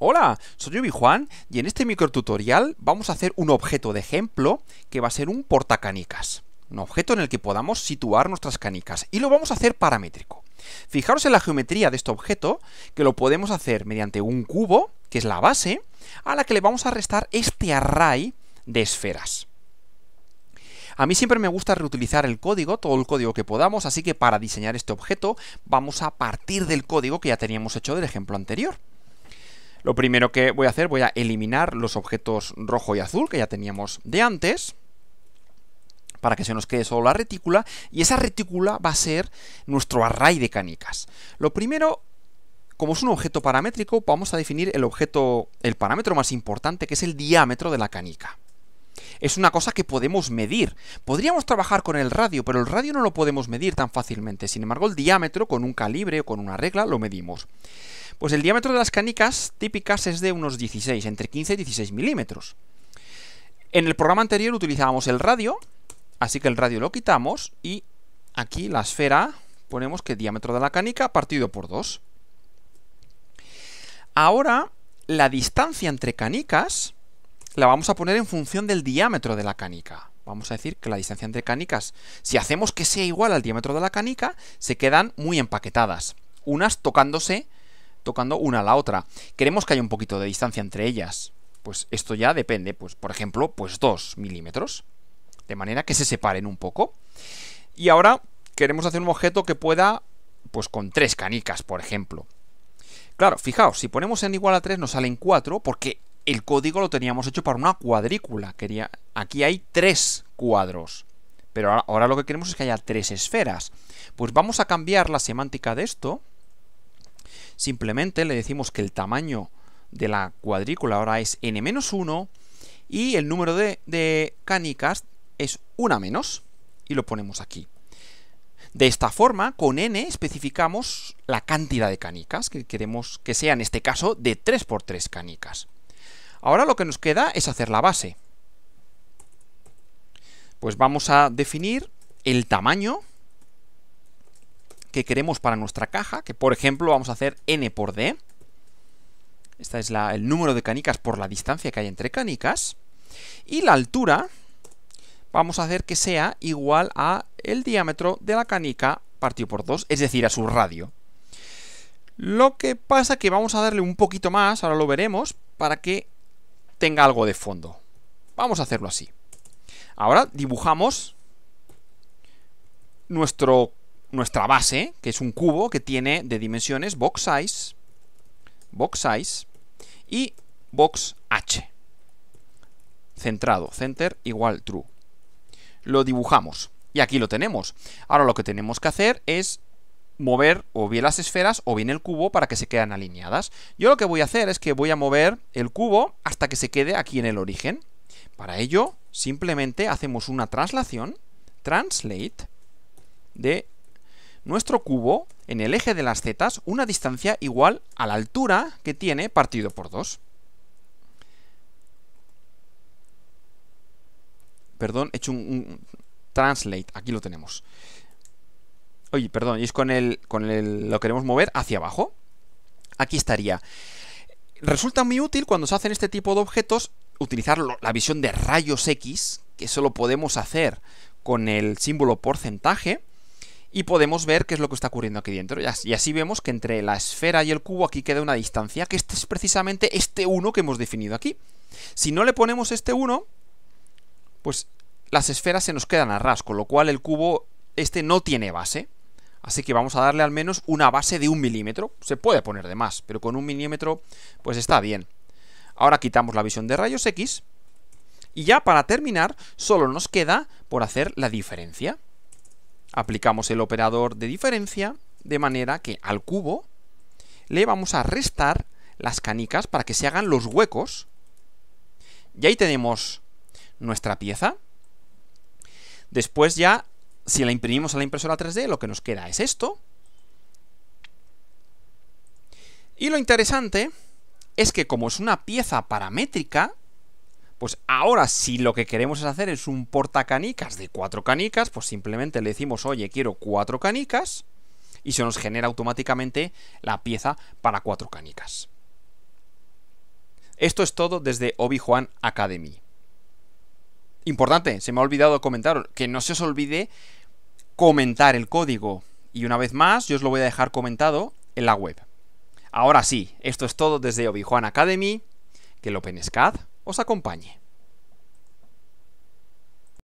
Hola, soy Ubi Juan y en este microtutorial vamos a hacer un objeto de ejemplo que va a ser un portacanicas. Un objeto en el que podamos situar nuestras canicas y lo vamos a hacer paramétrico. Fijaros en la geometría de este objeto que lo podemos hacer mediante un cubo, que es la base, a la que le vamos a restar este array de esferas. A mí siempre me gusta reutilizar el código, todo el código que podamos, así que para diseñar este objeto vamos a partir del código que ya teníamos hecho del ejemplo anterior. Lo primero que voy a hacer, voy a eliminar los objetos rojo y azul que ya teníamos de antes para que se nos quede solo la retícula y esa retícula va a ser nuestro array de canicas. Lo primero, como es un objeto paramétrico, vamos a definir el objeto, el parámetro más importante que es el diámetro de la canica. Es una cosa que podemos medir. Podríamos trabajar con el radio, pero el radio no lo podemos medir tan fácilmente. Sin embargo, el diámetro con un calibre o con una regla lo medimos. Pues el diámetro de las canicas típicas es de unos 16, entre 15 y 16 milímetros. En el programa anterior utilizábamos el radio, así que el radio lo quitamos y aquí la esfera ponemos que diámetro de la canica partido por 2. Ahora, la distancia entre canicas la vamos a poner en función del diámetro de la canica. Vamos a decir que la distancia entre canicas, si hacemos que sea igual al diámetro de la canica, se quedan muy empaquetadas, unas tocándose tocando una a la otra. Queremos que haya un poquito de distancia entre ellas. Pues esto ya depende, pues por ejemplo, pues 2 milímetros. De manera que se separen un poco. Y ahora queremos hacer un objeto que pueda, pues con tres canicas, por ejemplo. Claro, fijaos, si ponemos en igual a 3 nos salen 4 porque el código lo teníamos hecho para una cuadrícula. Quería... Aquí hay tres cuadros. Pero ahora, lo que queremos es que haya tres esferas. Pues vamos a cambiar la semántica de esto Simplemente le decimos que el tamaño de la cuadrícula ahora es n-1 y el número de, canicas es una menos y lo ponemos aquí. De esta forma, con n especificamos la cantidad de canicas que queremos que sea en este caso de 3x3 canicas. Ahora lo que nos queda es hacer la base. Pues vamos a definir el tamaño que queremos para nuestra caja, que por ejemplo vamos a hacer n por d. Este es el número de canicas por la distancia que hay entre canicas. Y la altura vamos a hacer que sea igual a el diámetro de la canica partido por 2, es decir, a su radio. Lo que pasa que vamos a darle un poquito más, ahora lo veremos, para que tenga algo de fondo. Vamos a hacerlo así. Ahora dibujamos nuestro nuestra base, que es un cubo que tiene de dimensiones box size, box size y box h. Centrado, center igual true. Lo dibujamos y aquí lo tenemos. Ahora lo que tenemos que hacer es mover o bien las esferas o bien el cubo para que se queden alineadas. Yo lo que voy a hacer es que voy a mover el cubo hasta que se quede aquí en el origen. Para ello, simplemente hacemos una traslación, translate, de nuestro cubo en el eje de las zetas una distancia igual a la altura que tiene partido por 2. Perdón, he hecho un, translate, aquí lo tenemos. Oye, perdón, y es con el, con el, lo queremos mover hacia abajo. Aquí estaría. Resulta muy útil cuando se hacen este tipo de objetos utilizar la visión de rayos X, que solo podemos hacer con el símbolo porcentaje y podemos ver qué es lo que está ocurriendo aquí dentro. Y así vemos que entre la esfera y el cubo aquí queda una distancia, que este es precisamente este 1 que hemos definido aquí. Si no le ponemos este 1, pues las esferas se nos quedan a ras, con lo cual el cubo este no tiene base. Así que vamos a darle al menos una base de un milímetro. Se puede poner de más, pero con un milímetro pues está bien. Ahora quitamos la visión de rayos X. Y ya para terminar, solo nos queda por hacer la diferencia. Aplicamos el operador de diferencia de manera que al cubo le vamos a restar las canicas para que se hagan los huecos. Y ahí tenemos nuestra pieza. Después ya, si la imprimimos a la impresora 3D, lo que nos queda es esto. Y lo interesante es que como es una pieza paramétrica, pues ahora, si lo que queremos es hacer es un portacanicas de cuatro canicas, pues simplemente le decimos, oye, quiero cuatro canicas, y se nos genera automáticamente la pieza para cuatro canicas. Esto es todo desde Obi-Juan Academy. Importante, se me ha olvidado comentar, que no se os olvide comentar el código. Y una vez más, yo os lo voy a dejar comentado en la web. Ahora sí, esto es todo desde Obi-Juan Academy. Que el OpenSCAD os acompañe.